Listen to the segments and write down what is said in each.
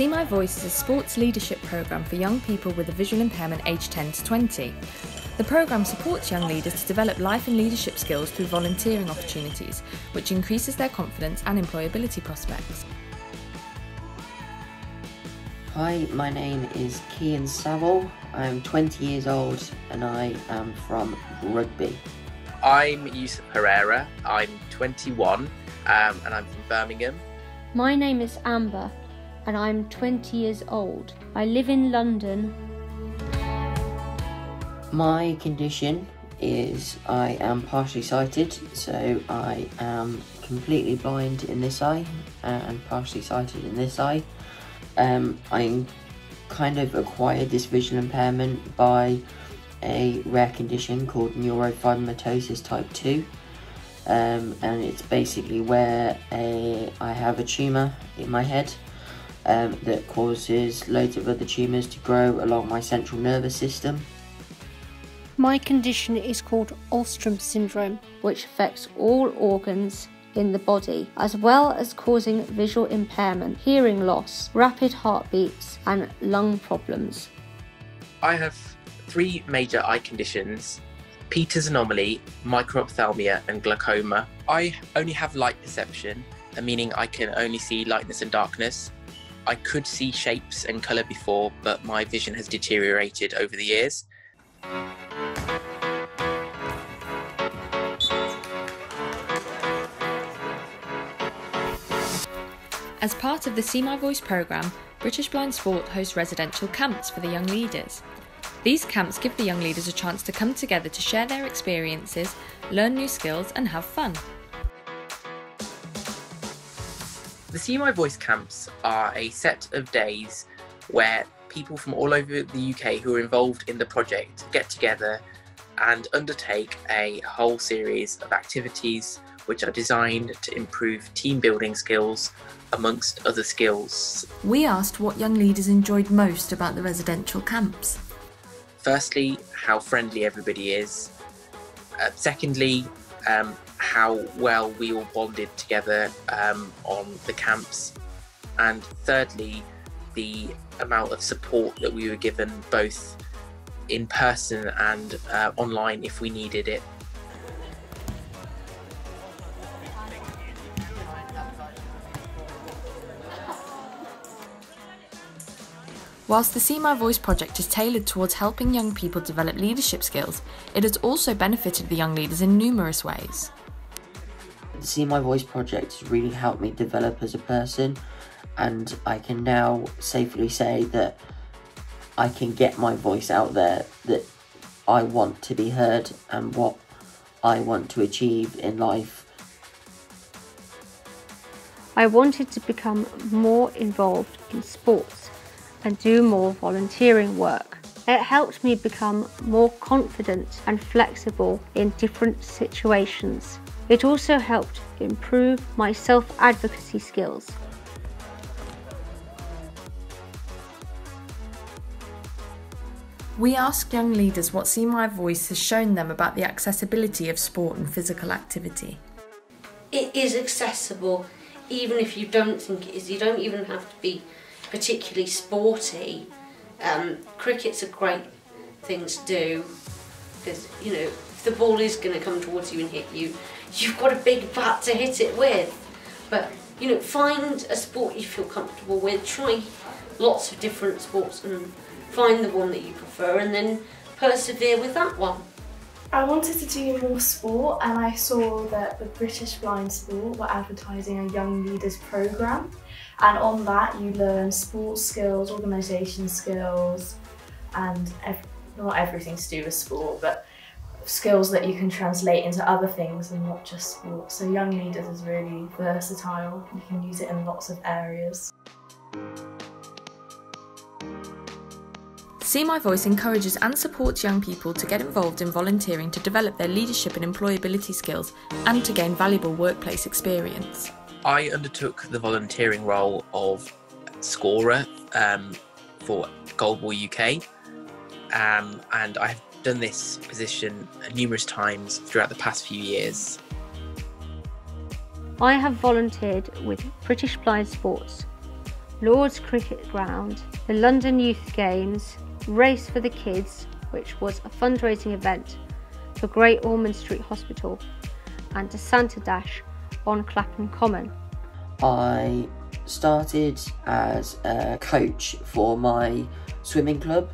See My Voice is a sports leadership programme for young people with a visual impairment aged 10 to 20. The programme supports young leaders to develop life and leadership skills through volunteering opportunities, which increases their confidence and employability prospects. Hi, my name is Kian Saville. I'm 20 years old and I am from Rugby. I'm Yusuf Herrera. I'm 21 um, and I'm from Birmingham. My name is Amber and I'm 20 years old. I live in London. My condition is I am partially sighted, so I am completely blind in this eye and partially sighted in this eye. Um, I kind of acquired this visual impairment by a rare condition called neurofibromatosis type 2. Um, and it's basically where a, I have a tumour in my head um, that causes loads of other tumours to grow along my central nervous system. My condition is called Alström syndrome, which affects all organs in the body, as well as causing visual impairment, hearing loss, rapid heartbeats, and lung problems. I have three major eye conditions Peters anomaly, microphthalmia, and glaucoma. I only have light perception, meaning I can only see lightness and darkness. I could see shapes and colour before, but my vision has deteriorated over the years. As part of the See My Voice programme, British Blind Sport hosts residential camps for the young leaders. These camps give the young leaders a chance to come together to share their experiences, learn new skills, and have fun. The See My Voice camps are a set of days where people from all over the UK who are involved in the project get together and undertake a whole series of activities which are designed to improve team building skills amongst other skills. We asked what young leaders enjoyed most about the residential camps. Firstly, how friendly everybody is. Uh, secondly, um, how well we all bonded together um, on the camps. And thirdly, the amount of support that we were given both in person and uh, online if we needed it. Whilst the See My Voice project is tailored towards helping young people develop leadership skills, it has also benefited the young leaders in numerous ways. The See My Voice project has really helped me develop as a person, and I can now safely say that I can get my voice out there that I want to be heard and what I want to achieve in life. I wanted to become more involved in sports and do more volunteering work. It helped me become more confident and flexible in different situations. It also helped improve my self advocacy skills. We asked young leaders what See My Voice has shown them about the accessibility of sport and physical activity. It is accessible even if you don't think it is. You don't even have to be particularly sporty, um, cricket's a great thing to do because you know if the ball is going to come towards you and hit you, you've got a big bat to hit it with. But you know, find a sport you feel comfortable with. Try lots of different sports and find the one that you prefer, and then persevere with that one. I wanted to do more sport and I saw that the British Blind Sport were advertising a Young Leaders programme and on that you learn sports skills, organisation skills and ev not everything to do with sport but skills that you can translate into other things and not just sport. So Young Leaders is really versatile, you can use it in lots of areas. See My Voice encourages and supports young people to get involved in volunteering to develop their leadership and employability skills and to gain valuable workplace experience. I undertook the volunteering role of scorer um, for Goalball UK, um, and I have done this position numerous times throughout the past few years. I have volunteered with British Blind Sports Lord's Cricket Ground, the London Youth Games, Race for the Kids, which was a fundraising event for Great Ormond Street Hospital, and a Santa Dash on Clapham Common. I started as a coach for my swimming club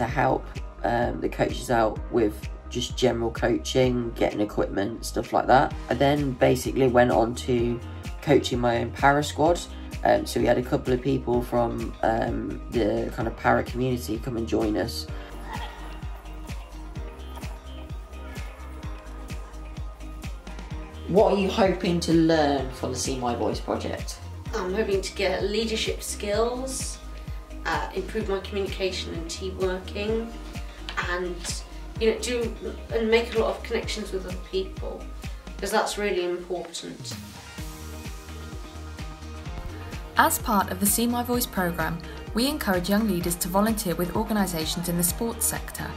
to help um, the coaches out with just general coaching, getting equipment, stuff like that. I then basically went on to coaching my own para squad. Um, so we had a couple of people from um, the kind of para community come and join us. What are you hoping to learn from the See My Voice project? I'm hoping to get leadership skills, uh, improve my communication and team working, and you know do and make a lot of connections with other people because that's really important. As part of the See My Voice programme, we encourage young leaders to volunteer with organisations in the sports sector.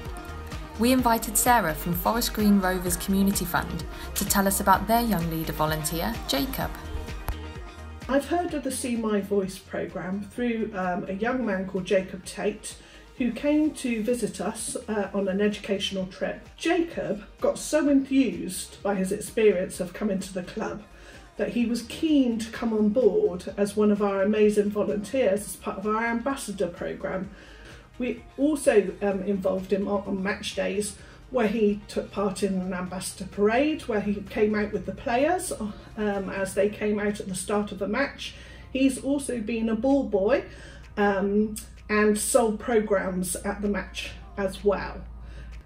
We invited Sarah from Forest Green Rovers Community Fund to tell us about their young leader volunteer, Jacob. I've heard of the See My Voice programme through um, a young man called Jacob Tate who came to visit us uh, on an educational trip. Jacob got so enthused by his experience of coming to the club that he was keen to come on board as one of our amazing volunteers as part of our ambassador programme we also um, involved him on, on match days where he took part in an ambassador parade where he came out with the players um, as they came out at the start of the match. He's also been a ball boy um, and sold programs at the match as well.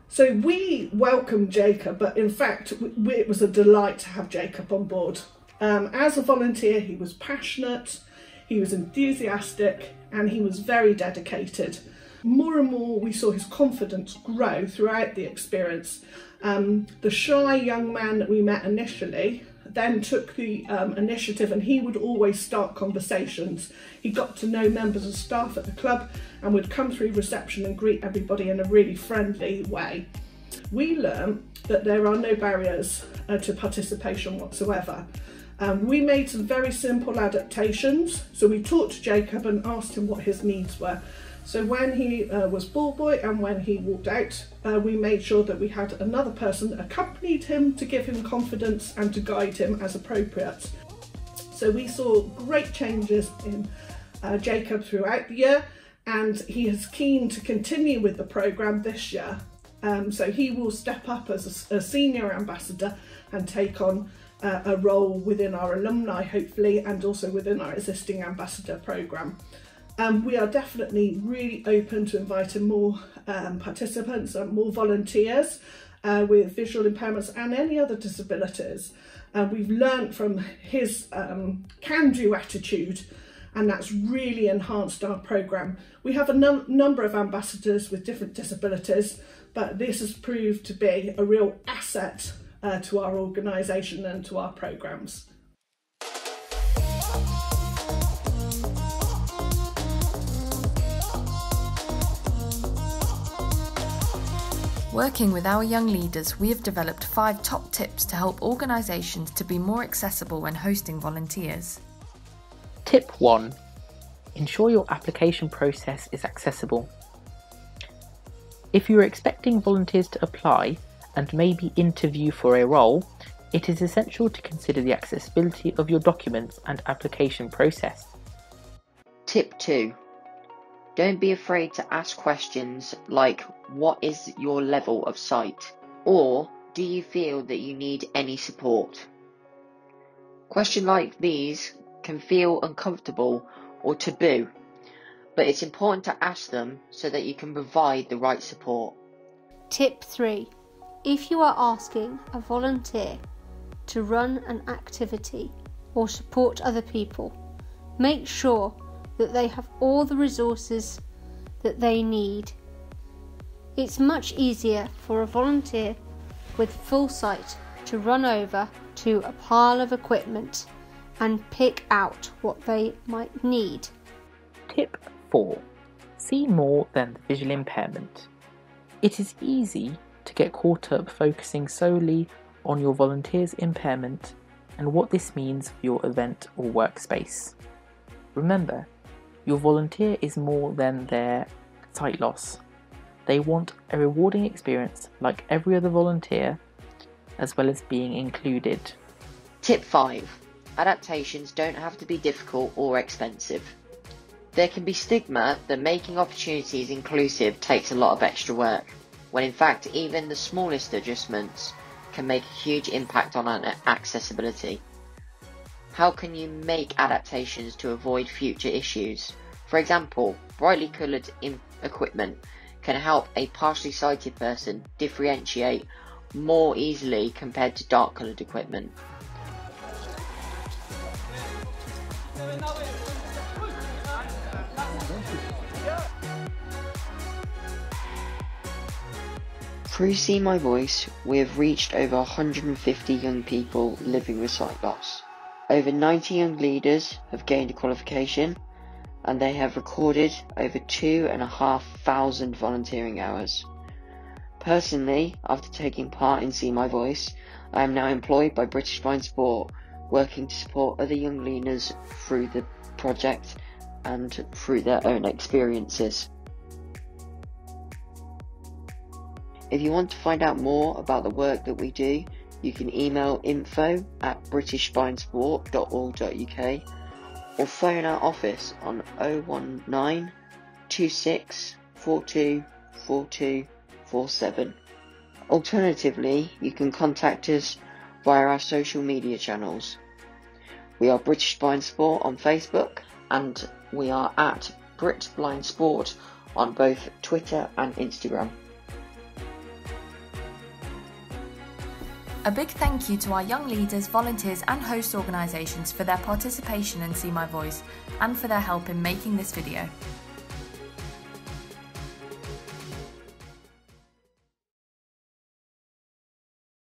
So we welcomed Jacob, but in fact, we, it was a delight to have Jacob on board. Um, as a volunteer, he was passionate, he was enthusiastic, and he was very dedicated more and more we saw his confidence grow throughout the experience. Um, the shy young man that we met initially then took the um, initiative and he would always start conversations. He got to know members of staff at the club and would come through reception and greet everybody in a really friendly way. We learned that there are no barriers uh, to participation whatsoever. Um, we made some very simple adaptations. So we talked to Jacob and asked him what his needs were. So when he uh, was ball boy and when he walked out, uh, we made sure that we had another person that accompanied him to give him confidence and to guide him as appropriate. So we saw great changes in uh, Jacob throughout the year and he is keen to continue with the programme this year. Um, so he will step up as a, a senior ambassador and take on uh, a role within our alumni hopefully and also within our existing ambassador programme. Um, we are definitely really open to inviting more um, participants and more volunteers uh, with visual impairments and any other disabilities. Uh, we've learned from his um, can-do attitude and that's really enhanced our programme. We have a num number of ambassadors with different disabilities, but this has proved to be a real asset uh, to our organisation and to our programmes. Working with our young leaders, we have developed five top tips to help organisations to be more accessible when hosting volunteers. Tip 1 Ensure your application process is accessible. If you are expecting volunteers to apply and maybe interview for a role, it is essential to consider the accessibility of your documents and application process. Tip 2 don't be afraid to ask questions like what is your level of sight? Or do you feel that you need any support? Questions like these can feel uncomfortable or taboo, but it's important to ask them so that you can provide the right support. Tip 3 If you are asking a volunteer to run an activity or support other people, make sure that they have all the resources that they need. It's much easier for a volunteer with full sight to run over to a pile of equipment and pick out what they might need. Tip 4 See more than the visual impairment. It is easy get caught up focusing solely on your volunteer's impairment and what this means for your event or workspace. Remember, Your volunteer is more than their sight loss. They want a rewarding experience like every other volunteer, as well as being included. Tip 5 Adaptations don't have to be difficult or expensive. There can be stigma that making opportunities inclusive takes a lot of extra work, when in fact, even the smallest adjustments can make a huge impact on accessibility. How can you make adaptations to avoid future issues? For example, brightly coloured equipment can help a partially sighted person differentiate more easily compared to dark coloured equipment. Through See My Voice, we have reached over 150 young people living with sight loss. Over 90 young leaders have gained a qualification and they have recorded over two and a half thousand volunteering hours. Personally, after taking part in See My Voice, I am now employed by British Blind Sport, working to support other young leaders through the project and through their own experiences. If you want to find out more about the work that we do, you can email info at britishblindsport.org.uk or phone our office on 019 26 42 42 47. Alternatively, you can contact us via our social media channels. We are British Blind Sport on Facebook and we are at Brit Blind Sport on both Twitter and Instagram. A big thank you to our young leaders, volunteers, and host organisations for their participation in See My Voice and for their help in making this video.